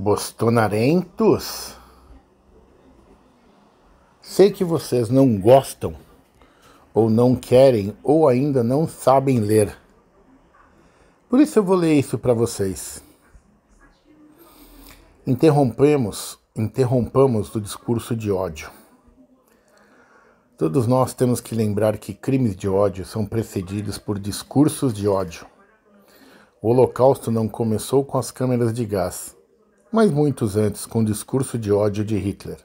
Bostonarentos, sei que vocês não gostam, ou não querem, ou ainda não sabem ler. Por isso eu vou ler isso para vocês. Interrompemos, interrompamos do discurso de ódio. Todos nós temos que lembrar que crimes de ódio são precedidos por discursos de ódio. O Holocausto não começou com as câmeras de gás mas muitos antes, com o discurso de ódio de Hitler.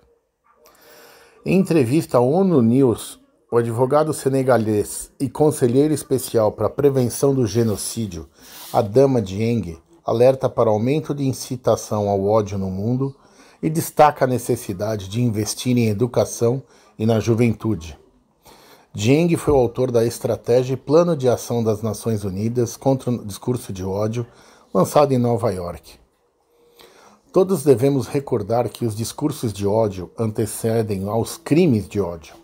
Em entrevista à ONU News, o advogado senegalês e conselheiro especial para a prevenção do genocídio, Adama Dieng, alerta para aumento de incitação ao ódio no mundo e destaca a necessidade de investir em educação e na juventude. Dieng foi o autor da Estratégia e Plano de Ação das Nações Unidas contra o Discurso de Ódio, lançado em Nova York. Todos devemos recordar que os discursos de ódio antecedem aos crimes de ódio.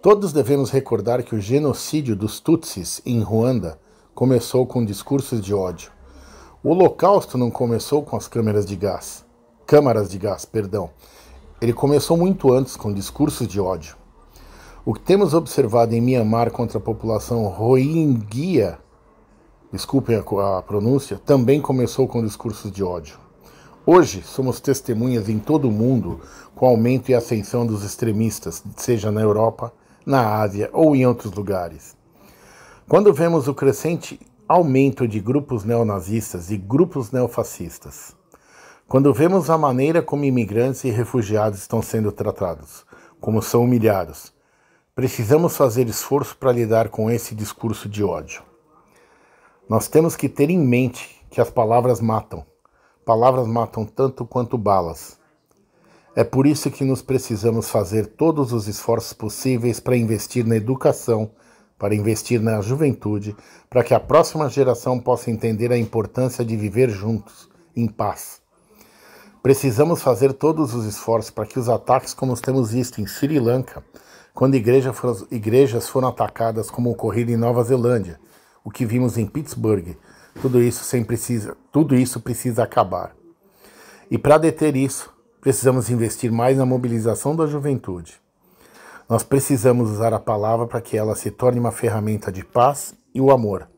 Todos devemos recordar que o genocídio dos Tutsis em Ruanda começou com discursos de ódio. O Holocausto não começou com as câmeras de gás, câmaras de gás, perdão. Ele começou muito antes com discursos de ódio. O que temos observado em Myanmar contra a população Rohingya, desculpem a, a pronúncia, também começou com discursos de ódio. Hoje somos testemunhas em todo o mundo com o aumento e ascensão dos extremistas, seja na Europa, na Ásia ou em outros lugares. Quando vemos o crescente aumento de grupos neonazistas e grupos neofascistas, quando vemos a maneira como imigrantes e refugiados estão sendo tratados, como são humilhados, precisamos fazer esforço para lidar com esse discurso de ódio. Nós temos que ter em mente que as palavras matam Palavras matam tanto quanto balas. É por isso que nos precisamos fazer todos os esforços possíveis para investir na educação, para investir na juventude, para que a próxima geração possa entender a importância de viver juntos, em paz. Precisamos fazer todos os esforços para que os ataques, como os temos visto em Sri Lanka, quando igreja foram, igrejas foram atacadas, como ocorrido em Nova Zelândia, o que vimos em Pittsburgh, tudo isso sem precisa, tudo isso precisa acabar. E para deter isso, precisamos investir mais na mobilização da juventude. Nós precisamos usar a palavra para que ela se torne uma ferramenta de paz e o amor,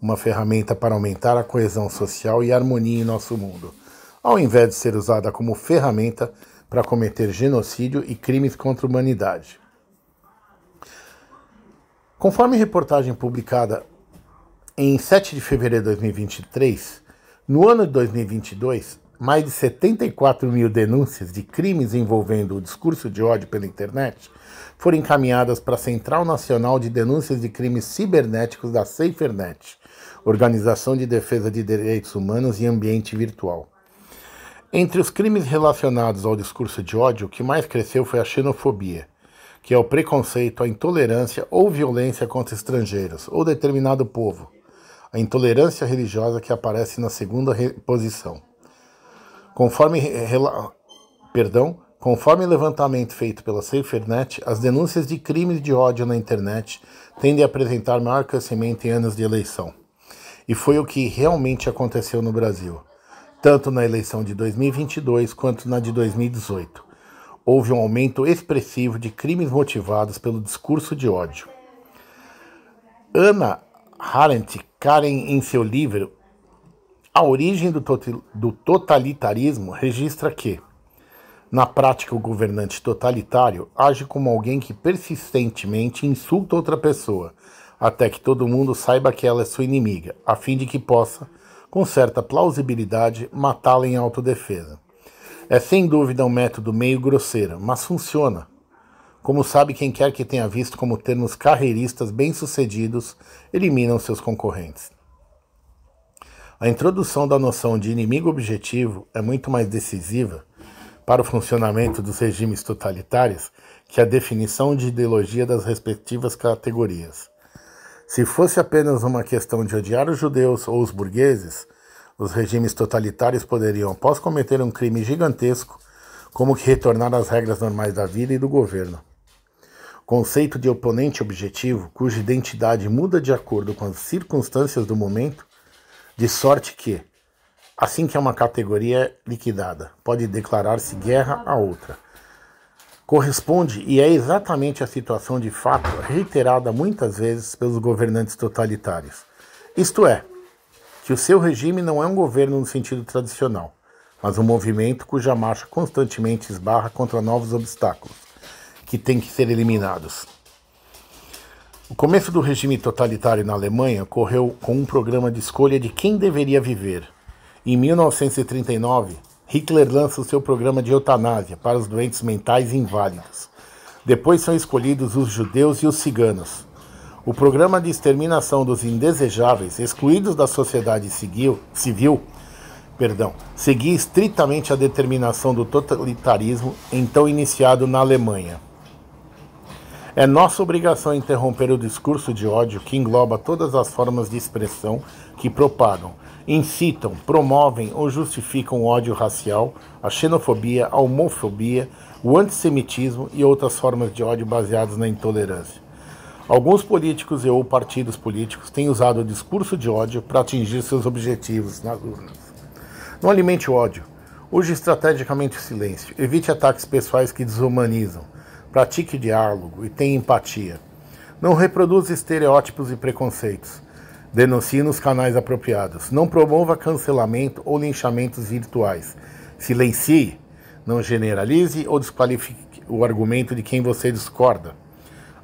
uma ferramenta para aumentar a coesão social e a harmonia em nosso mundo, ao invés de ser usada como ferramenta para cometer genocídio e crimes contra a humanidade. Conforme reportagem publicada em 7 de fevereiro de 2023, no ano de 2022, mais de 74 mil denúncias de crimes envolvendo o discurso de ódio pela internet foram encaminhadas para a Central Nacional de Denúncias de Crimes Cibernéticos da SaferNet, Organização de Defesa de Direitos Humanos e Ambiente Virtual. Entre os crimes relacionados ao discurso de ódio, o que mais cresceu foi a xenofobia, que é o preconceito, a intolerância ou violência contra estrangeiros ou determinado povo a intolerância religiosa que aparece na segunda posição. Conforme, perdão, conforme levantamento feito pela SaferNet, as denúncias de crimes de ódio na internet tendem a apresentar maior crescimento em anos de eleição. E foi o que realmente aconteceu no Brasil, tanto na eleição de 2022 quanto na de 2018. Houve um aumento expressivo de crimes motivados pelo discurso de ódio. Ana Arendt Karen, em seu livro A Origem do, Totalitarismo, registra que, na prática, o governante totalitário age como alguém que persistentemente insulta outra pessoa, até que todo mundo saiba que ela é sua inimiga, a fim de que possa, com certa plausibilidade, matá-la em autodefesa. É sem dúvida um método meio grosseiro, mas funciona como sabe quem quer que tenha visto como termos carreiristas bem-sucedidos eliminam seus concorrentes. A introdução da noção de inimigo objetivo é muito mais decisiva para o funcionamento dos regimes totalitários que a definição de ideologia das respectivas categorias. Se fosse apenas uma questão de odiar os judeus ou os burgueses, os regimes totalitários poderiam, após cometer um crime gigantesco, como que retornar às regras normais da vida e do governo. Conceito de oponente objetivo, cuja identidade muda de acordo com as circunstâncias do momento, de sorte que, Assim que é uma categoria liquidada, pode declarar-se guerra a outra. Corresponde e é exatamente a situação de fato reiterada muitas vezes pelos governantes totalitários. Isto é, que o seu regime não é um governo no sentido tradicional, mas um movimento cuja marcha constantemente esbarra contra novos obstáculos, que têm que ser eliminados. O começo do regime totalitário na Alemanha ocorreu com um programa de escolha de quem deveria viver. Em 1939, Hitler lança o seu programa de eutanásia para os doentes mentais inválidos. Depois são escolhidos os judeus e os ciganos. O programa de exterminação dos indesejáveis, excluídos da sociedade civil, civil perdão, seguia estritamente a determinação do totalitarismo então iniciado na Alemanha. É nossa obrigação interromper o discurso de ódio que engloba todas as formas de expressão que propagam, incitam, promovem ou justificam o ódio racial, a xenofobia, a homofobia, o antissemitismo e outras formas de ódio baseadas na intolerância. Alguns políticos e ou partidos políticos têm usado o discurso de ódio para atingir seus objetivos nas urnas. Não alimente o ódio. Use estrategicamente o silêncio. Evite ataques pessoais que desumanizam pratique diálogo e tenha empatia. Não reproduza estereótipos e preconceitos. Denuncie nos canais apropriados. Não promova cancelamento ou linchamentos virtuais. Silencie. Não generalize ou desqualifique o argumento de quem você discorda.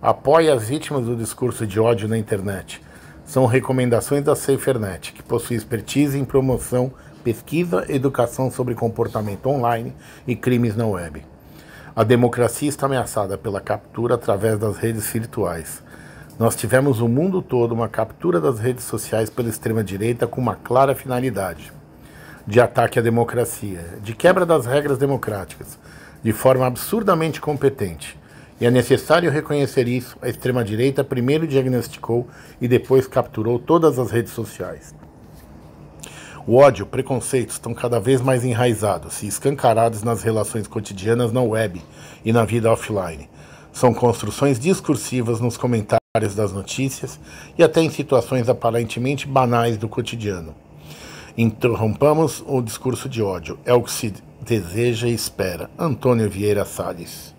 Apoie as vítimas do discurso de ódio na internet. São recomendações da SaferNet, que possui expertise em promoção, pesquisa, educação sobre comportamento online e crimes na web. A democracia está ameaçada pela captura através das redes virtuais. Nós tivemos o mundo todo uma captura das redes sociais pela extrema-direita com uma clara finalidade de ataque à democracia, de quebra das regras democráticas, de forma absurdamente competente. E é necessário reconhecer isso. A extrema-direita primeiro diagnosticou e depois capturou todas as redes sociais. O ódio, o preconceito estão cada vez mais enraizados e escancarados nas relações cotidianas na web e na vida offline. São construções discursivas nos comentários das notícias e até em situações aparentemente banais do cotidiano. Interrompamos o discurso de ódio. É o que se deseja e espera. Antônio Vieira Salles.